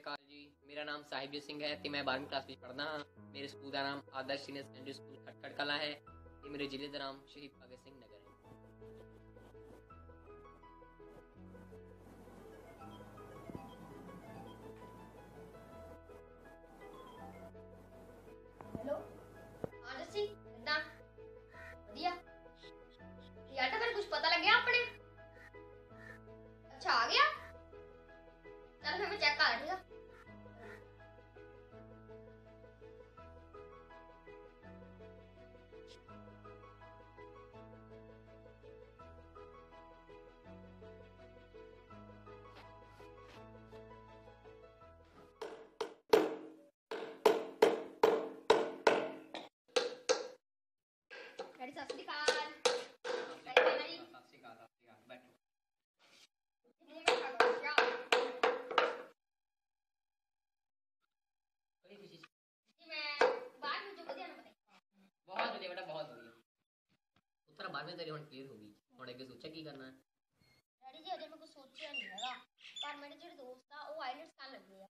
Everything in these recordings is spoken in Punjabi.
ਸਾਹਿਬਜੀਤ ਸਿੰਘ ਹੈ ਤੇ ਮੈਂ 12ਵੀਂ ਕਲਾਸ ਵਿੱਚ ਪੜ੍ਹਦਾ ਹਾਂ। ਮੇਰੇ ਸਕੂਲ ਦਾ ਨਾਮ Adarsh senior secondary school Khatkar Kalan ਹੈ ਤੇ ਮੇਰੇ ਜ਼ਿਲ੍ਹੇ ਦਾ ਨਾਮ ਸ਼ਹੀਦ ਭਗਤ ਸਿੰਘ ਨਗਰ ਹੈ। ਹੈਲੋ? ਹਾਂ ਜੱਸੀ ਕਿੱਦਾਂ? ਵਧੀਆ। ਯਾਰ ਤਾਂ ਮੈਨੂੰ ਕੁਝ ਪਤਾ ਲੱਗਿਆ ਆਪਣੇ? ਅੱਛਾ, ਆ ਗਿਆ? ਚੱਲ ਫਿਰ ਮੈਂ ਚੈੱਕ ਕਰ ਠੀਕ ਡੈਡੀ ਸਤਿ ਸ਼੍ਰੀ ਅਕਾਲ। ਸਹੀ ਗੱਲ ਹੈ ਜੀ ਸਤਿ ਸ਼੍ਰੀ ਅਕਾਲ ਸਤਿ ਸ਼੍ਰੀ ਅਕਾਲ ਬੈਠੋ। ਜਿੰਨੇ ਮੈਂ ਖਾ ਗਿਆ ਬੜੀ ਖੁਸ਼ੀ ਸੀ। ਜੀ ਮੈਂ ਬਾਹਰ ਨੂੰ ਜੋ ਵਧੀਆ ਨਾ ਪਤਾ ਬਹੁਤ ਵਧੀਆ ਬੇਟਾ ਬਹੁਤ ਵਧੀਆ। ਉੱਤਰ 12ਵੀਂ ਤੇਰੀ ਹੁਣ ਕਲੀਅਰ ਹੋ ਗਈ। ਹੁਣ ਅੱਗੇ ਸੋਚਿਆ ਕੀ ਕਰਨਾ? ਹੈ ਡੈਡੀ ਜੀ ਅਜੇ ਮੈਂ ਕੁਝ ਸੋਚਿਆ ਨਹੀਂ ਹੈਗਾ। ਪਰ ਮੇਰੇ ਜਿਹੜੇ ਦੋਸਤ ਆ ਉਹ ਆਈਲੈਟਸ ਕਰਨ ਲੱਗੇ ਆ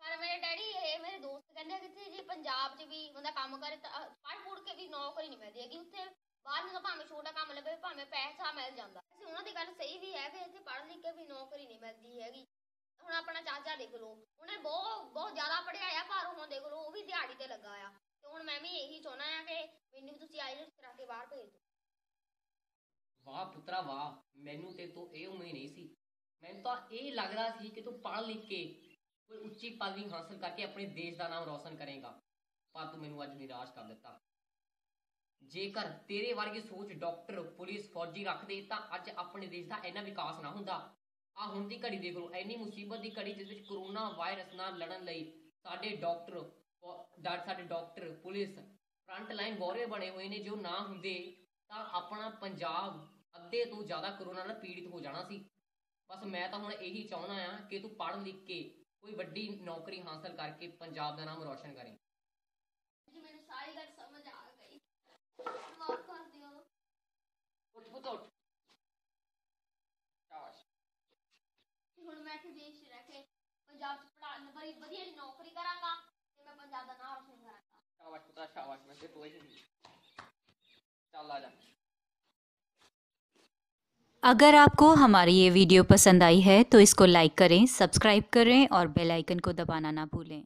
ਪਰ ਮੇਰੇ ਡੈਡੀ ਇਹ ਮੇਰੇ ਦੋਸਤ ਕਹਿੰਦੇ ਆ ਕਿ ਇੱਥੇ ਜੇ ਪੰਜਾਬ 'ਚ ਵੀ ਬੰਦਾ ਕੰਮ ਕਰੇ ਤਾਂ ਪੜ੍ਹ ਵੀ ਨੌਕਰੀ ਨਹੀਂ ਮਿਲਦੀ ਹੈਗੀ। ਉੱਥੇ ਬਾਹਰ ਨੂੰ ਤਾਂ ਭਾਵੇਂ ਛੋਟਾ ਕੰਮ ਲੱਗੇ ਭਾਵੇਂ ਪੈਸਾ ਮਿਲ ਜਾਂਦਾ। ਅਸੀਂ ਉਹਨਾਂ ਦੀ ਗੱਲ ਸਹੀ ਵੀ ਹੈ ਕਿ ਇੱਥੇ ਪੜ੍ਹ ਲਿਖ ਕੇ ਵੀ ਨੌਕਰੀ ਨਹੀਂ ਮਿਲਦੀ ਹੈਗੀ। ਹੁਣ ਆਪਣਾ ਚਾਚਾ ਦੇਖ ਲਓ, ਉਹਨੇ ਬਹੁਤ ਬਹੁਤ ਜ਼ਿਆਦਾ ਪੜ੍ਹਿਆ ਆ, ਪਰ ਹੁਣ ਦੇਖ ਲਓ, ਉਹ ਵੀ ਦਿਹਾੜੀ ਤੇ ਲੱਗਾ ਆ। ਤੇ ਹੁਣ ਮੈਂ ਵੀ ਇਹੀ ਚਾਹੁੰਦਾ ਆ ਕਿ ਮੈਨੂੰ ਵੀ ਤੁਸੀਂ ਆਈਲੈਟਸ ਕਰਾ ਕੇ ਬਾਹਰ ਭੇਜ ਦਿਓ। ਵਾਹ ਪੁੱਤਰਾ ਵਾਹ, ਮੈਨੂੰ ਤੇ ਤੂੰ ਇਹ ਉਮੀਦ ਨਹੀਂ ਸੀ। ਮੈਨੂੰ ਤਾਂ ਇਹ ਲੱਗਦਾ ਸੀ ਕਿ ਤੂੰ ਪੜ੍ਹ ਲਿਖ ਕੇ ਕੋਈ ਉੱਚੀ ਪਦਵੀ ਹਾਸਲ ਕਰਕੇ ਆਪਣੇ ਦੇਸ਼ ਦਾ ਨਾਮ ਰੌਸ਼ਨ ਕਰੇਗਾ। ਪਰ ਤੂੰ ਮੈਨੂੰ ਅੱਜ ਨਿਰਾਸ਼ ਕਰ ਦਿੱਤਾ। ਜੇਕਰ ਤੇਰੇ ਵਰਗੀ ਸੋਚ ਡਾਕਟਰ, ਪੁਲਿਸ, ਫੌਜੀ ਰੱਖਦੇ ਤਾਂ ਅੱਜ ਆਪਣੇ ਦੇਸ਼ ਦਾ ਇੰਨਾ ਵਿਕਾਸ ਨਾ ਹੁੰਦਾ। ਆ ਹੁਣ ਦੀ ਘੜੀ ਦੇਖ ਲਓ, ਇੰਨੀ ਮੁਸੀਬਤ ਦੀ ਘੜੀ ਜਿਸ ਵਿੱਚ ਕਰੋਨਾ ਵਾਇਰਸ ਨਾਲ ਲੜਨ ਲਈ ਸਾਡੇ ਡਾਕਟਰ ਸਾਡੇ doctor, police front line warrior ਬਣੇ ਹੋਏ ਨੇ, ਜੋ ਨਾ ਹੁੰਦੇ, ਤਾਂ ਆਪਣਾ ਪੰਜਾਬ ਅੱਧੇ ਤੋਂ ਜ਼ਿਆਦਾ ਕਰੋਨਾ ਨਾਲ ਪੀੜਿਤ ਹੋ ਜਾਣਾ ਸੀ। ਬਸ ਮੈਂ ਤਾਂ ਹੁਣ ਇਹੀ ਚਾਹੁੰਦਾ ਆ ਕਿ ਤੂੰ ਪੜ੍ਹ ਲਿਖ ਕੇ ਕੋਈ ਵੱਡੀ ਨੌਕਰੀ ਹਾਸਲ ਕਰਕੇ ਪੰਜਾਬ ਦਾ ਨਾਮ ਰੌਸ਼ਨ ਕਰੇ। ਉੱਠ ਪੁੱਤ ਉੱਠ ਸ਼ਾਬਾਸ਼ ਕਿ ਹੁਣ ਮੈਂ ਇੱਥੇ ਦੇਸ਼ 'ਚ ਰਹਿ ਕੇ ਪੰਜਾਬ 'ਚ ਪੜ੍ਹਾ ਬੜੀ ਵਧੀਆ ਜਿਹੀ ਨੌਕਰੀ ਕਰਾਂਗਾ ਤੇ ਮੈਂ ਪੰਜਾਬ ਦਾ ਨਾਮ ਰੋਸ਼ਨ ਕਰਾਂਗਾ ਸ਼ਾਬਾਸ਼ ਪੁੱਤਰਾ ਸ਼ਾਬਾਸ਼ ਮੈਂ ਤੇ ਤੋਈ ਨਹੀਂ ਚੱਲ ਆ ਜਾ अगर आपको हमारी ये वीडियो पसंद आई है तो इसको लाइक करें सब्सक्राइब करें और बेल आइकन को दबाना ना भूलें